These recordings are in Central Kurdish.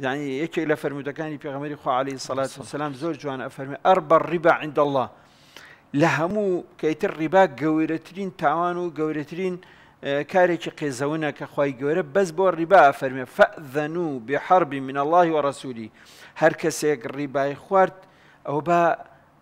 یانی یەکێک لە فەرموودەکانی پێغەمبەری خوا عەلەیهی سەڵات وسەلام زۆر جوان ئەفەرمێ ئەربە ڕیبا عند الله لە هەموو کەیتر ڕیبا گەورەترین تاوان و گەورەترین کارێکی قێزەونە کە خی گەورە بەس بۆ ڕیبا ئەفەرمێ فەذەن و بێحربی من اللهی وەڕسووری هەر کەسێک ڕیبای خوارد ئەو بە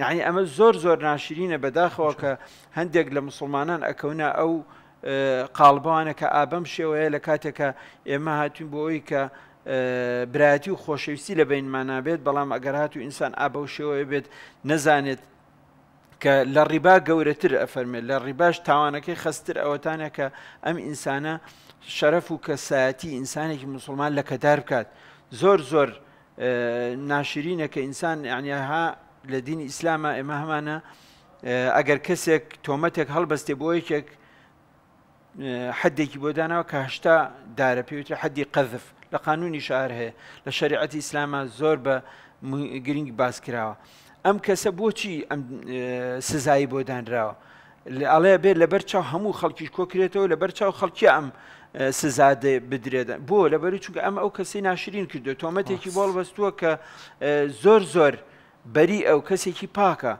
یەعنی ئەمە زۆر زۆر ناشرینە بەداخەوە کە هەندێک لە مسلمانان ئەکەونە ئەو قاڵبوانە کە ئابەم شێوەیە لە کاتێکە ئێمە هاتوین بۆ ئەوی کە برایەتی و خۆشەویستی لە بینمان نابێت بەڵام ئەگەر هات و ئینسان ئابە و شێوەیە بێت نەزانێت کە لە ڕیبا گەورەتر ئەفەرمێت لە ڕیباش تاوانەکەی خەستتر ئەوەتانە کە ئەم ئینسانە شەرەف و کەسایەتی ئینسانێکی مسلمان لە کەدار بکات زۆر زۆر ناشرینە کە ئینسان عنیها لە دینی ئیسلامە ئێمە هەمانە ئەگەر کەسێک تۆمەتێک هەڵبەستێ بۆ یەکێک حدێکی بۆ داناوە کە هشتا دارە پێوتری حدی قەذف لە قانونی شار هەیە لە شریعەتی ئیسلامە زۆر بە گرنگ باس کراوە ئەم کەسە بۆچی ئەم سزایی بۆ دانراوە ئەڵێ بێت لەبەر چاو هەموو خەڵکیش کۆکرێتەوە لەبەر چاو خەڵکی ئەم سزا بدرێت بۆ لەبەری چونکە ئەم ئەو کەسی ناشرین کردو تۆمەتێکی بۆڵ بەستووە کە زۆر زۆر بەری ئەو کەسێکی پاکە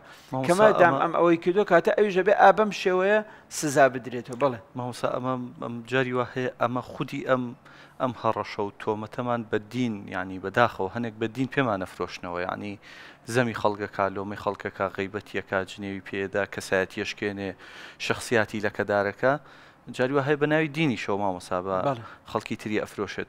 کەمە دام ئەم ئەوەی کردو کاتە ئەوی ژەبێ ئابم شێوەیە سزا بدرێتەوە بڵێ ماوسا ئەمە جاری وا هەیە ئەمە خودی ئەم ئەم هەڕەشە و تۆمەتەمان بە دین یانی بەداخەوە هەنێک بە دین پێمان ئەفرۆشنەوە یانی زەمی خەڵک ئەکا لۆمەی خەڵک ئەکا غەیبەتی ئەکا جنێوی پێ ئەدا کەسایەتی ئەشکێنێ شەخسیاتی لەکەدار ئەکا جاری وا هەیە بە ناوی دینیشەوە مامۆسا بە بەڵێ خەڵکی تری ئەفرۆشێت.